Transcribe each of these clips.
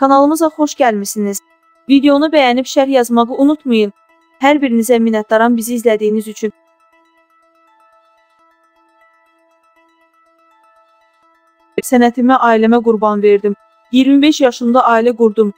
Kanalımıza xoş gəlmisiniz. Videonu bəyənib şərh yazmağı unutmayın. Hər birinizə minnətdaram bizi izlədiyiniz üçün. Sənətimə, ailəmə qurban verdim. 25 yaşımda ailə qurdum.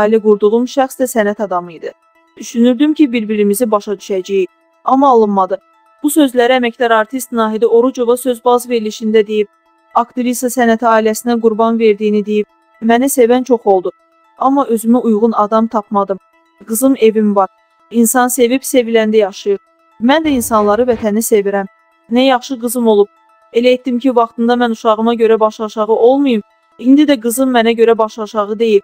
Ailə qurduğum şəxs də sənət adamı idi. Düşünürdüm ki, bir-birimizi başa düşəcəyik. Amma alınmadı. Bu sözləri əməkdar artist Nahidə Orucova sözbaz verilişində deyib. Aktrisa sənəti ailəsinə qurban verdiyini deyib. Məni sevən çox oldu. Amma özümə uyğun adam tapmadım. Qızım evim var. İnsan sevib seviləndə yaşayır. Mən də insanları, vətəni sevirəm. Nə yaxşı qızım olub. Elə etdim ki, vaxtında mən uşağıma görə baş aşağı olmayım. İndi də qızım mənə görə baş aşağı deyil.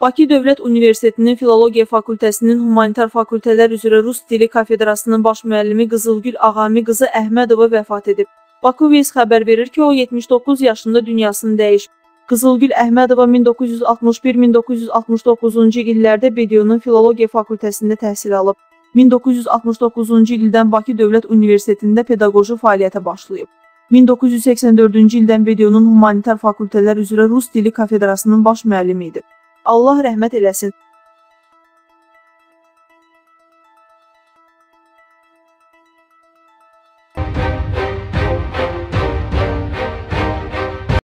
Bakı Dövlət Universitetinin Filologiya Fakültəsinin Humanitar Fakültələr üzrə Rus dili kafedrasının baş müəllimi Qızılgül Ağami qızı Əhmədova vəfat edib. Bakı Viz xəbər verir ki, o 79 yaşında dünyasını dəyişib. Qızılgül Əhmədova 1961-1969-cu illərdə BDU-nun Filologiya Fakültəsində təhsil alıb. 1969-cu ildən Bakı Dövlət Universitetində pedaqoji fəaliyyətə başlayıb. 1984-cü ildən BDU-nun Humanitar Fakültələr üzrə Rus dili kafedrasının baş müəllimi idi. Allah rəhmət eləsin.